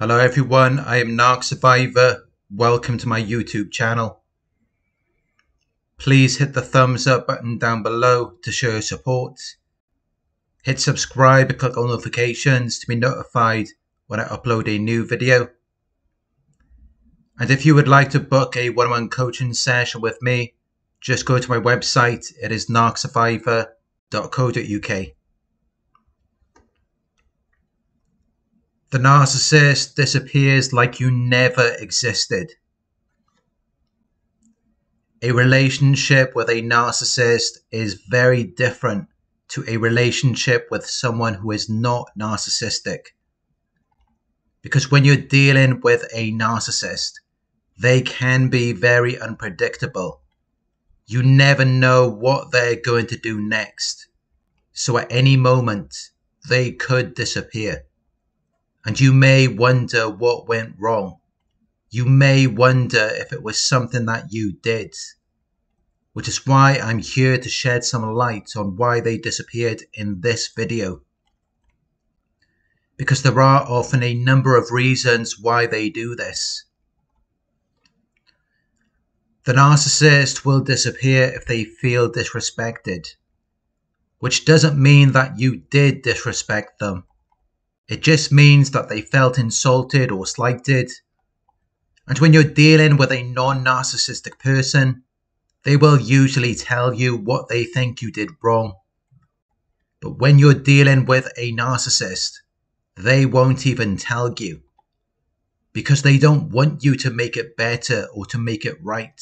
Hello everyone, I am Narc Survivor. Welcome to my YouTube channel. Please hit the thumbs up button down below to show your support. Hit subscribe and click on notifications to be notified when I upload a new video. And if you would like to book a one-on-one coaching session with me, just go to my website. It is narcsurvivor.co.uk. The narcissist disappears like you never existed. A relationship with a narcissist is very different to a relationship with someone who is not narcissistic. Because when you're dealing with a narcissist, they can be very unpredictable. You never know what they're going to do next. So at any moment, they could disappear and you may wonder what went wrong. You may wonder if it was something that you did. Which is why I'm here to shed some light on why they disappeared in this video. Because there are often a number of reasons why they do this. The narcissist will disappear if they feel disrespected, which doesn't mean that you did disrespect them it just means that they felt insulted or slighted. And when you're dealing with a non narcissistic person, they will usually tell you what they think you did wrong. But when you're dealing with a narcissist, they won't even tell you because they don't want you to make it better or to make it right.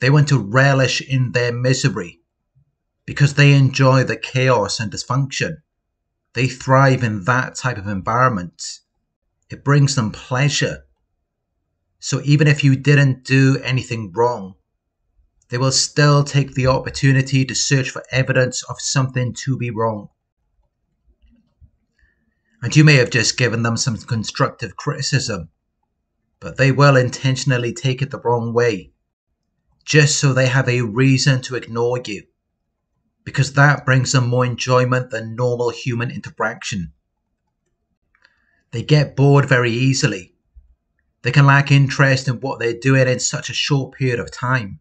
They want to relish in their misery because they enjoy the chaos and dysfunction. They thrive in that type of environment. It brings them pleasure. So even if you didn't do anything wrong, they will still take the opportunity to search for evidence of something to be wrong. And you may have just given them some constructive criticism, but they will intentionally take it the wrong way, just so they have a reason to ignore you because that brings them more enjoyment than normal human interaction. They get bored very easily. They can lack interest in what they're doing in such a short period of time.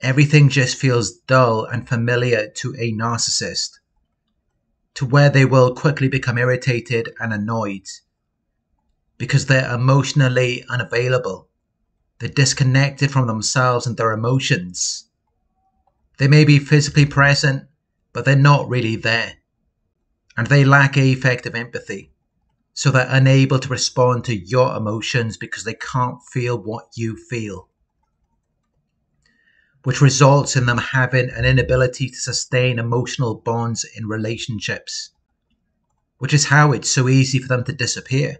Everything just feels dull and familiar to a narcissist, to where they will quickly become irritated and annoyed because they're emotionally unavailable. They're disconnected from themselves and their emotions they may be physically present, but they're not really there. And they lack effective empathy. So they're unable to respond to your emotions because they can't feel what you feel. Which results in them having an inability to sustain emotional bonds in relationships. Which is how it's so easy for them to disappear.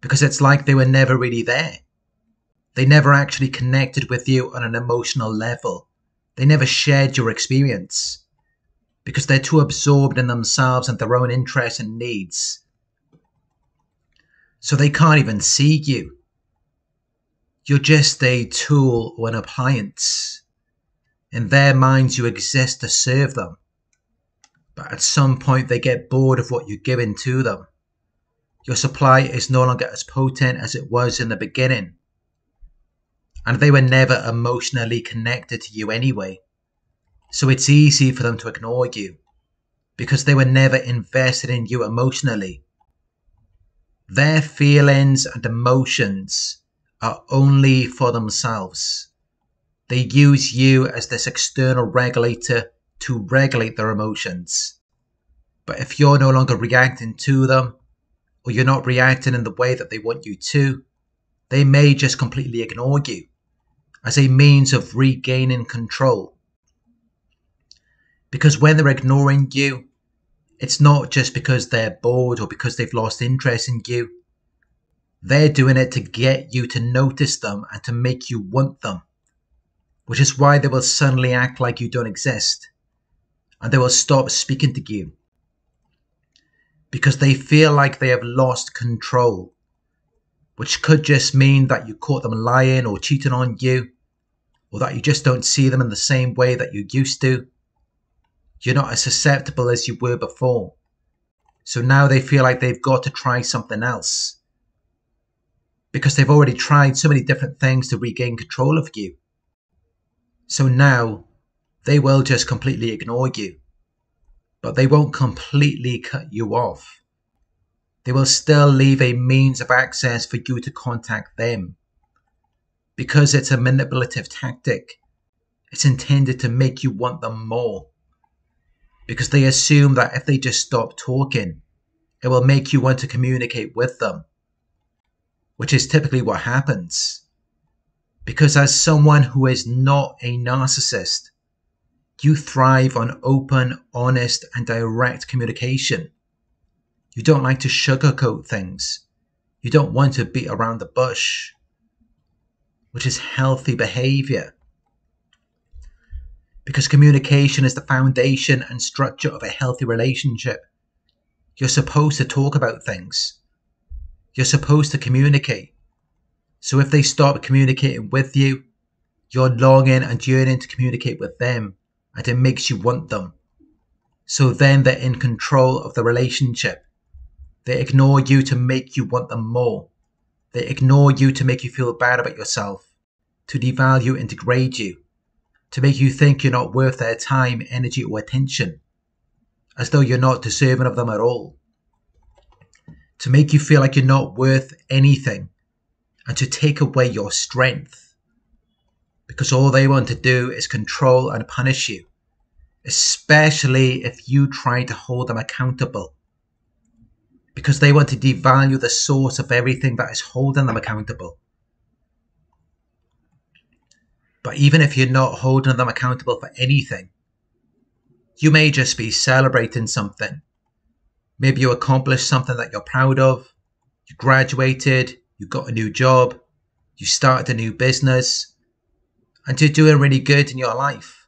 Because it's like they were never really there. They never actually connected with you on an emotional level they never shared your experience because they're too absorbed in themselves and their own interests and needs. So they can't even see you. You're just a tool or an appliance. In their minds, you exist to serve them. But at some point, they get bored of what you're giving to them. Your supply is no longer as potent as it was in the beginning and they were never emotionally connected to you anyway. So it's easy for them to ignore you because they were never invested in you emotionally. Their feelings and emotions are only for themselves. They use you as this external regulator to regulate their emotions. But if you're no longer reacting to them, or you're not reacting in the way that they want you to, they may just completely ignore you as a means of regaining control. Because when they're ignoring you, it's not just because they're bored or because they've lost interest in you. They're doing it to get you to notice them and to make you want them, which is why they will suddenly act like you don't exist and they will stop speaking to you because they feel like they have lost control, which could just mean that you caught them lying or cheating on you or that you just don't see them in the same way that you used to. You're not as susceptible as you were before. So now they feel like they've got to try something else. Because they've already tried so many different things to regain control of you. So now they will just completely ignore you. But they won't completely cut you off. They will still leave a means of access for you to contact them. Because it's a manipulative tactic, it's intended to make you want them more. Because they assume that if they just stop talking, it will make you want to communicate with them. Which is typically what happens. Because as someone who is not a narcissist, you thrive on open, honest, and direct communication. You don't like to sugarcoat things. You don't want to beat around the bush, which is healthy behavior. Because communication is the foundation and structure of a healthy relationship. You're supposed to talk about things. You're supposed to communicate. So if they stop communicating with you, you're longing and yearning to communicate with them, and it makes you want them. So then they're in control of the relationship. They ignore you to make you want them more. They ignore you to make you feel bad about yourself, to devalue and degrade you, to make you think you're not worth their time, energy, or attention, as though you're not deserving of them at all, to make you feel like you're not worth anything and to take away your strength. Because all they want to do is control and punish you, especially if you try to hold them accountable. Because they want to devalue the source of everything that is holding them accountable. But even if you're not holding them accountable for anything, you may just be celebrating something. Maybe you accomplished something that you're proud of. You graduated, you got a new job, you started a new business, and you're doing really good in your life.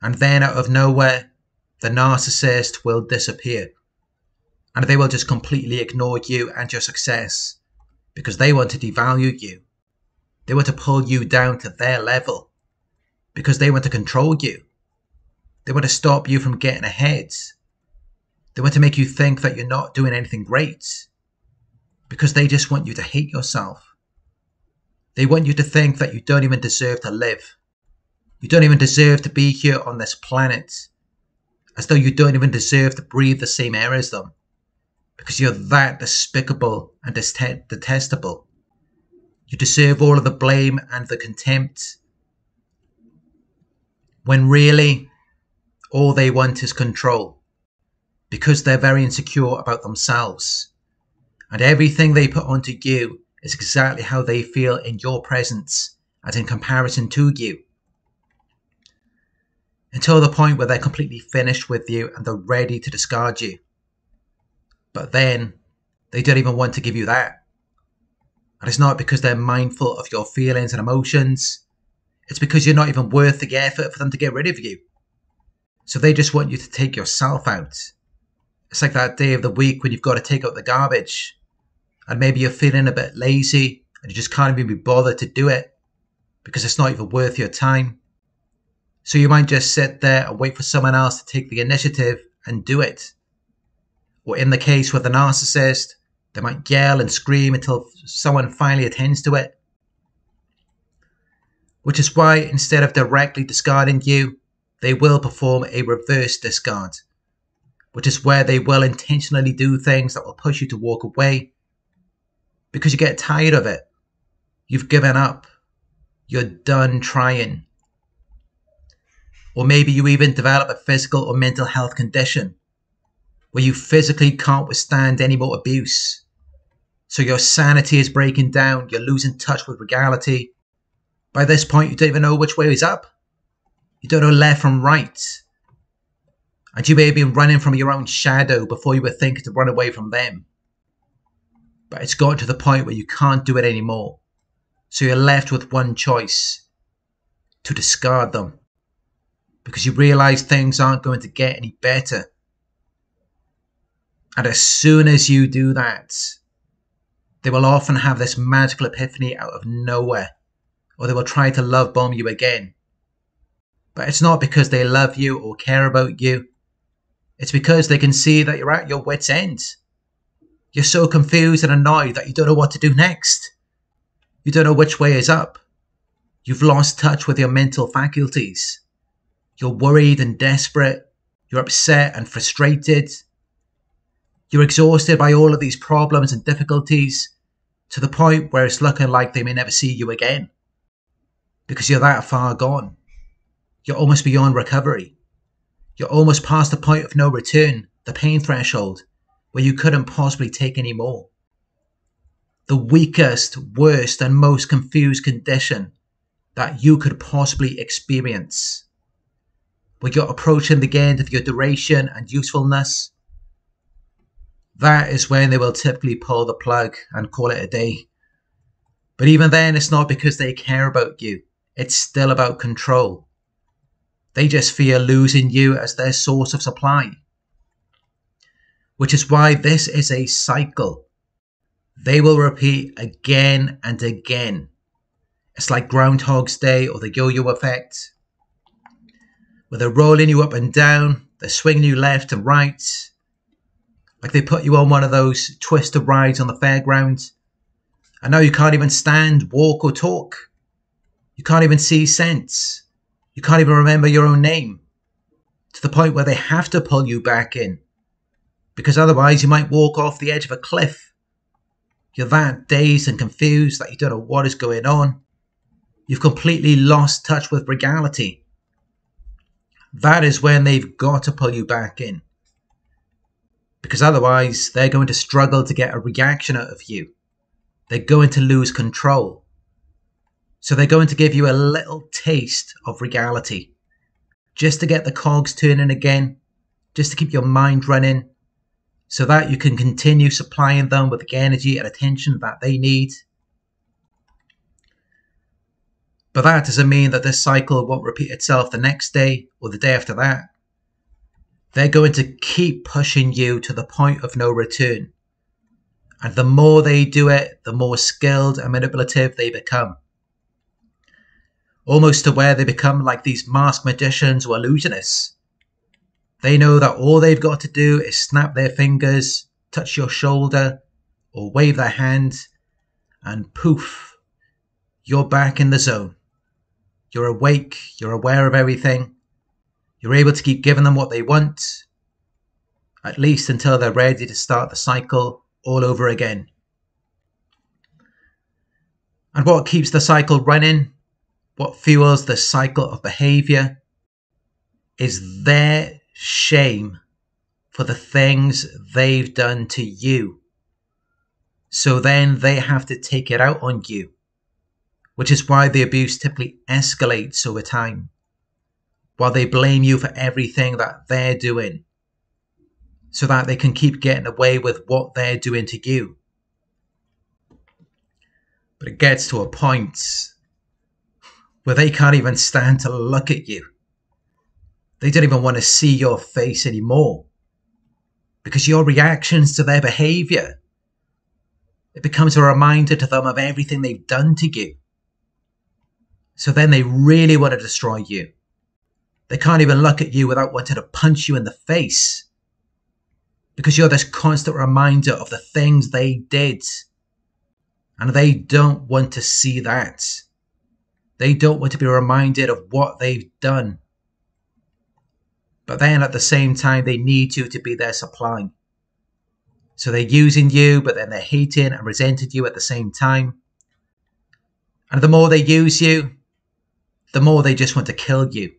And then out of nowhere, the narcissist will disappear. And they will just completely ignore you and your success because they want to devalue you. They want to pull you down to their level because they want to control you. They want to stop you from getting ahead. They want to make you think that you're not doing anything great because they just want you to hate yourself. They want you to think that you don't even deserve to live. You don't even deserve to be here on this planet, as though you don't even deserve to breathe the same air as them, because you're that despicable and detestable. You deserve all of the blame and the contempt, when really, all they want is control, because they're very insecure about themselves and everything they put onto you is exactly how they feel in your presence and in comparison to you. Until the point where they're completely finished with you and they're ready to discard you. But then they don't even want to give you that. And it's not because they're mindful of your feelings and emotions, it's because you're not even worth the effort for them to get rid of you. So they just want you to take yourself out. It's like that day of the week when you've got to take out the garbage and maybe you're feeling a bit lazy and you just can't even be bothered to do it because it's not even worth your time. So you might just sit there and wait for someone else to take the initiative and do it. Or in the case with a narcissist, they might yell and scream until someone finally attends to it. Which is why instead of directly discarding you, they will perform a reverse discard, which is where they will intentionally do things that will push you to walk away because you get tired of it. You've given up. You're done trying. Or maybe you even develop a physical or mental health condition where you physically can't withstand any more abuse. So your sanity is breaking down, you're losing touch with reality. By this point, you don't even know which way is up. You don't know left from right. And you may have been running from your own shadow before you were thinking to run away from them but it's gotten to the point where you can't do it anymore. So you're left with one choice to discard them because you realize things aren't going to get any better. And as soon as you do that, they will often have this magical epiphany out of nowhere, or they will try to love bomb you again. But it's not because they love you or care about you, It's because they can see that you're at your wits' end. You're so confused and annoyed that you don't know what to do next. You don't know which way is up. You've lost touch with your mental faculties. You're worried and desperate. You're upset and frustrated. You're exhausted by all of these problems and difficulties to the point where it's looking like they may never see you again because you're that far gone. You're almost beyond recovery. You're almost past the point of no return, the pain threshold, where you couldn't possibly take any more. The weakest, worst, and most confused condition that you could possibly experience. When you're approaching the end of your duration and usefulness, that is when they will typically pull the plug and call it a day. But even then, it's not because they care about you, it's still about control. They just fear losing you as their source of supply. Which is why this is a cycle. They will repeat again and again. It's like Groundhog's Day or the yo yo effect, where they're rolling you up and down, they're swinging you left and right, like they put you on one of those twister rides on the fairgrounds, and now you can't even stand, walk, or talk. You can't even see sense. You can't even remember your own name. To the point where they have to pull you back in. Because otherwise you might walk off the edge of a cliff. You're that dazed and confused that you don't know what is going on. You've completely lost touch with reality. That is when they've got to pull you back in because otherwise they're going to struggle to get a reaction out of you. They're going to lose control. So they're going to give you a little taste of reality just to get the cogs turning again, just to keep your mind running, so that you can continue supplying them with the energy and attention that they need. But that doesn't mean that this cycle won't repeat itself the next day or the day after that. They're going to keep pushing you to the point of no return. And the more they do it, the more skilled and manipulative they become. Almost to where they become like these masked magicians or illusionists. They know that all they've got to do is snap their fingers, touch your shoulder, or wave their hand, and poof, you're back in the zone. You're awake, you're aware of everything, you're able to keep giving them what they want, at least until they're ready to start the cycle all over again. And what keeps the cycle running, what fuels the cycle of behavior, is their shame for the things they've done to you. So then they have to take it out on you, which is why the abuse typically escalates over time while they blame you for everything that they're doing so that they can keep getting away with what they're doing to you. But it gets to a point where they can't even stand to look at you. They don't even want to see your face anymore because your reactions to their behavior it becomes a reminder to them of everything they've done to you. So then they really want to destroy you. They can't even look at you without wanting to punch you in the face. Because you're this constant reminder of the things they did. And they don't want to see that. They don't want to be reminded of what they've done. But then at the same time, they need you to be their supply. So they're using you, but then they're hating and resenting you at the same time. And the more they use you, the more they just want to kill you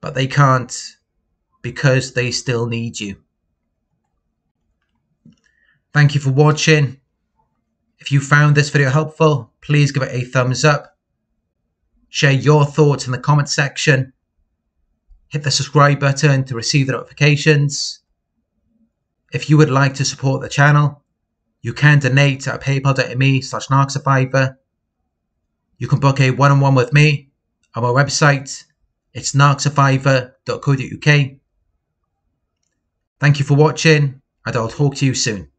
but they can't because they still need you. Thank you for watching. If you found this video helpful, please give it a thumbs up. Share your thoughts in the comment section. Hit the subscribe button to receive the notifications. If you would like to support the channel, you can donate at paypal.me slash narcsurvivor. You can book a one-on-one with me on my website it's narcsurvivor.co.uk. Thank you for watching, and I'll talk to you soon.